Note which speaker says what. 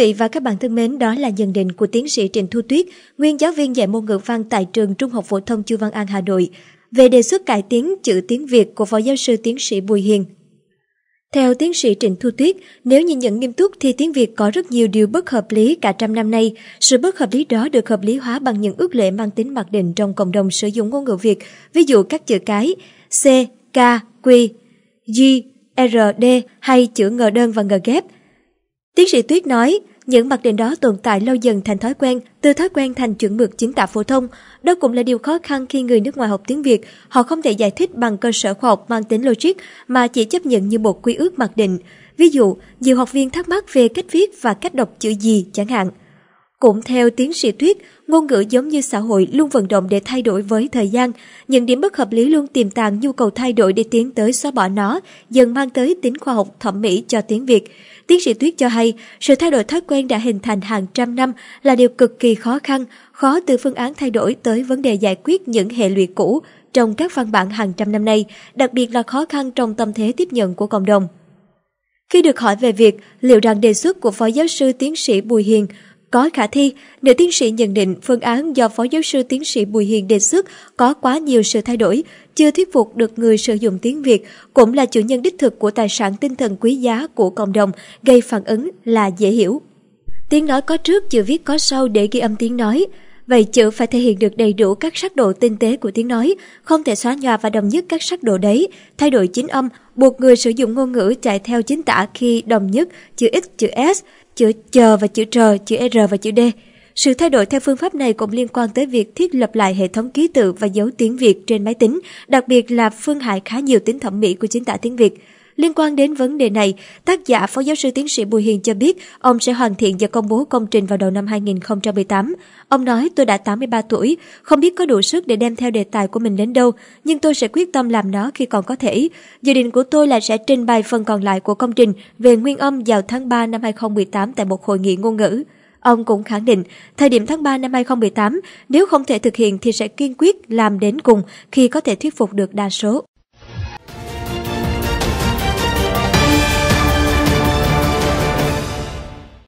Speaker 1: vị và các bạn thân mến, đó là nhận định của tiến sĩ Trịnh Thu Tuyết, nguyên giáo viên dạy môn ngữ văn tại trường Trung học phổ thông Chu Văn An Hà Nội, về đề xuất cải tiến chữ tiếng Việt của Phó giáo sư tiến sĩ Bùi Hiền. Theo tiến sĩ Trịnh Thu Tuyết, nếu nhìn nhận nghiêm túc thì tiếng Việt có rất nhiều điều bất hợp lý cả trăm năm nay. Sự bất hợp lý đó được hợp lý hóa bằng những ước lệ mang tính mặc định trong cộng đồng sử dụng ngôn ngữ Việt, ví dụ các chữ cái C, K, Q, G, R, D hay chữ ngờ đơn và ngờ ghép. Tiến sĩ Tuyết nói, những mặc định đó tồn tại lâu dần thành thói quen, từ thói quen thành chuẩn mực chính tả phổ thông. Đó cũng là điều khó khăn khi người nước ngoài học tiếng Việt, họ không thể giải thích bằng cơ sở khoa học mang tính logic mà chỉ chấp nhận như một quy ước mặc định. Ví dụ, nhiều học viên thắc mắc về cách viết và cách đọc chữ gì chẳng hạn. Cũng theo tiến sĩ Tuyết, ngôn ngữ giống như xã hội luôn vận động để thay đổi với thời gian. Những điểm bất hợp lý luôn tiềm tàng nhu cầu thay đổi để tiến tới xóa bỏ nó, dần mang tới tính khoa học thẩm mỹ cho tiếng Việt. Tiến sĩ Tuyết cho hay, sự thay đổi thói quen đã hình thành hàng trăm năm là điều cực kỳ khó khăn, khó từ phương án thay đổi tới vấn đề giải quyết những hệ lụy cũ trong các văn bản hàng trăm năm nay, đặc biệt là khó khăn trong tâm thế tiếp nhận của cộng đồng. Khi được hỏi về việc liệu rằng đề xuất của Phó Giáo sư Tiến sĩ Bùi Hiền có khả thi, nữ tiến sĩ nhận định phương án do Phó Giáo sư Tiến sĩ Bùi Hiền đề xuất có quá nhiều sự thay đổi, chưa thuyết phục được người sử dụng tiếng Việt, cũng là chủ nhân đích thực của tài sản tinh thần quý giá của cộng đồng, gây phản ứng là dễ hiểu. Tiếng nói có trước, chữ viết có sau để ghi âm tiếng nói. Vậy chữ phải thể hiện được đầy đủ các sắc độ tinh tế của tiếng nói, không thể xóa nhòa và đồng nhất các sắc độ đấy, thay đổi chính âm, buộc người sử dụng ngôn ngữ chạy theo chính tả khi đồng nhất chữ X, chữ S, chữ chờ và chữ r, chữ r và chữ d. Sự thay đổi theo phương pháp này cũng liên quan tới việc thiết lập lại hệ thống ký tự và dấu tiếng Việt trên máy tính, đặc biệt là phương hại khá nhiều tính thẩm mỹ của chính tả tiếng Việt. Liên quan đến vấn đề này, tác giả Phó giáo sư tiến sĩ Bùi Hiền cho biết ông sẽ hoàn thiện và công bố công trình vào đầu năm 2018. Ông nói tôi đã 83 tuổi, không biết có đủ sức để đem theo đề tài của mình đến đâu, nhưng tôi sẽ quyết tâm làm nó khi còn có thể. Dự định của tôi là sẽ trình bày phần còn lại của công trình về nguyên âm vào tháng 3 năm 2018 tại một hội nghị ngôn ngữ. Ông cũng khẳng định, thời điểm tháng 3 năm 2018, nếu không thể thực hiện thì sẽ kiên quyết làm đến cùng khi có thể thuyết phục được đa số.